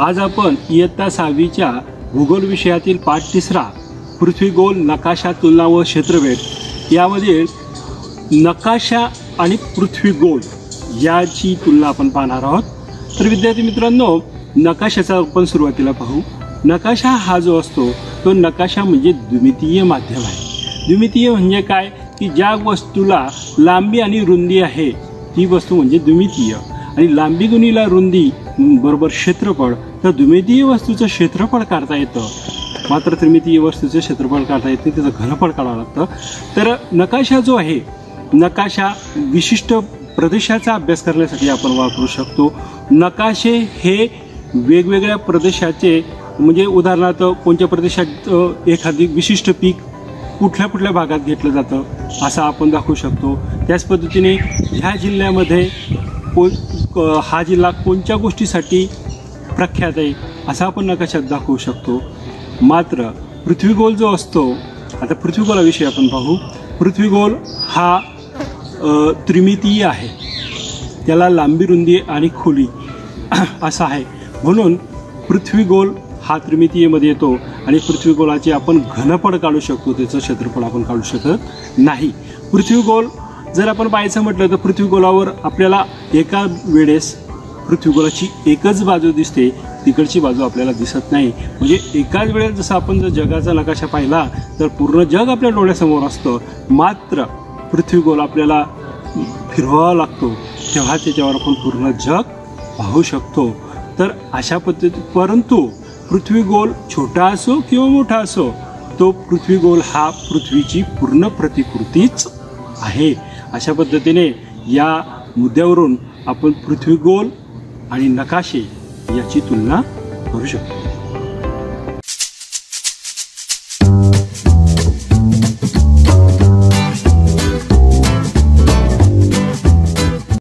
आज आपण इयत्ता सहावीच्या भूगोल विषयातील पाठ तिसरा पृथ्वी गोल नकाशा तुलना व क्षेत्रभेद. यामधील नकाशा आणि पृथ्वी गोल याची तुलना आपण पाहणार आहोत. तर विद्यार्थी मित्रांनो नकाशाचा आपण सुरुवातीला पाहू. नकाशा हा जो असतो तो नकाशा म्हणजे द्विमितीय माध्यम आहे. द्विमितीय म्हणजे काय? की ज्या वस्तूला लांबी आणि रुंदी आहे ती वस्तू म्हणजे द्विमितीय. आणि लांबी गुणीला रुंदी बरोबर क्षेत्रफळ तर द्विमितीय वस्तूचं क्षेत्रफळ काढता येतं. मात्र त्रिमितीय वस्तूचं क्षेत्रफळ काढता येतं त्याचं घनफळ काढावं लागतं. तर नकाशा जो आहे नकाशा विशिष्ट प्रदेशाचा अभ्यास करण्यासाठी आपण वापरू शकतो. नकाशे हे वेगवेगळ्या प्रदेशाचे म्हणजे उदाहरणार्थ कोणत्या प्रदेशात एखादी विशिष्ट पीक कुठल्या कुठल्या भागात घेतलं जातं असं आपण दाखवू शकतो. त्याच पद्धतीने ह्या जिल्ह्यामध्ये को क- हा जिल्हा कोणत्या गोष्टीसाठी प्रख्यात आहे असा आपण नकाशात दाखवू शकतो. मात्र पृथ्वीगोल जो असतो आता पृथ्वीगोलाविषयी आपण पाहू. पृथ्वीगोल हा त्रिमितीय आहे. त्याला लांबी रुंदी आणि खोली असं आहे. म्हणून पृथ्वीगोल हा त्रिमितीयमध्ये येतो आणि पृथ्वीगोलाचे आपण घनफळ काढू शकतो त्याचं क्षेत्रफळ आपण काढू शकत नाही. पृथ्वीगोल जर आपण पाहायचं म्हटलं तर पृथ्वीगोलावर आपल्याला एका वेळेस पृथ्वीगोलाची एकच बाजू दिसते तिकडची बाजू आपल्याला दिसत नाही. म्हणजे एकाच वेळेस जसं आपण जर जगाचा नकाशा पाहिला तर पूर्ण जग आपल्या डोळ्यासमोर असतं. मात्र पृथ्वीगोल आपल्याला फिरवावा लागतो. तेव्हा त्याच्यावर आपण पूर्ण जग पाहू शकतो. तर अशा पद्धती परंतु पृथ्वीगोल छोटा असो किंवा मोठा असो तो पृथ्वीगोल हा पृथ्वीची पूर्ण प्रतिकृतीच आहे. अशा पद्धतीने या मुद्द्यावरून आपण पृथ्वीगोल आणि नकाशे याची तुलना करू शकतो.